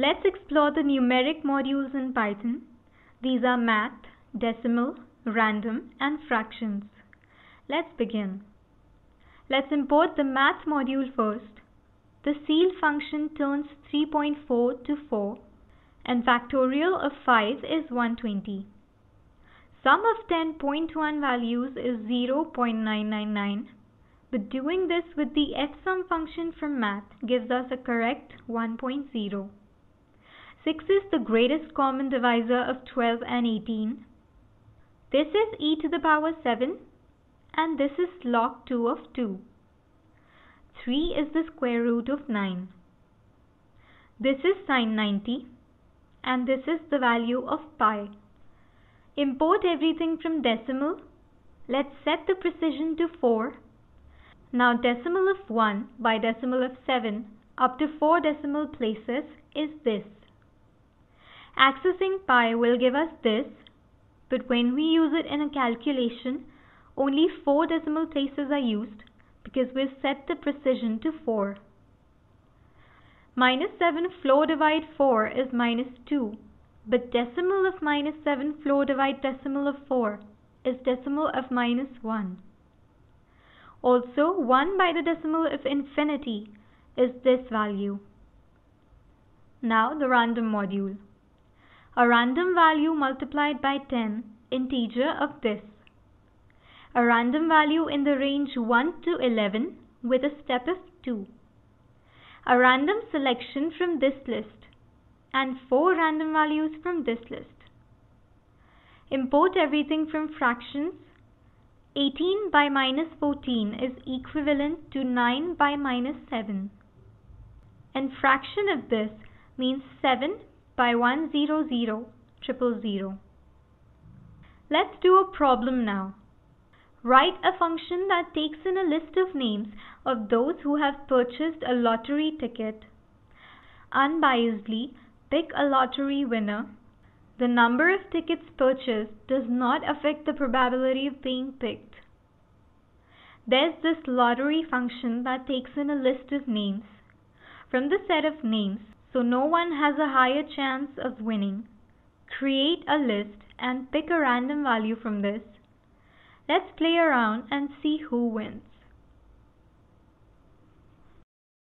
Let's explore the numeric modules in Python. These are math, decimal, random, and fractions. Let's begin. Let's import the math module first. The ceil function turns 3.4 to 4 and factorial of 5 is 120. Sum of 10.1 values is 0.999 but doing this with the fsum function from math gives us a correct 1.0. 6 is the greatest common divisor of 12 and 18. This is e to the power 7 and this is log 2 of 2. 3 is the square root of 9. This is sine 90 and this is the value of pi. Import everything from decimal. Let's set the precision to 4 now decimal of 1 by decimal of 7 up to 4 decimal places is this. Accessing pi will give us this, but when we use it in a calculation, only 4 decimal places are used because we've set the precision to 4. Minus 7 floor divide 4 is minus 2, but decimal of minus 7 floor divide decimal of 4 is decimal of minus 1. Also 1 by the decimal of infinity is this value. Now the random module. A random value multiplied by 10 integer of this. A random value in the range 1 to 11 with a step of 2. A random selection from this list and 4 random values from this list. Import everything from fractions 18 by minus 14 is equivalent to 9 by minus 7. And fraction of this means 7 by 100 000. Let's do a problem now. Write a function that takes in a list of names of those who have purchased a lottery ticket. Unbiasedly, pick a lottery winner the number of tickets purchased does not affect the probability of being picked. There's this lottery function that takes in a list of names from the set of names so no one has a higher chance of winning. Create a list and pick a random value from this. Let's play around and see who wins.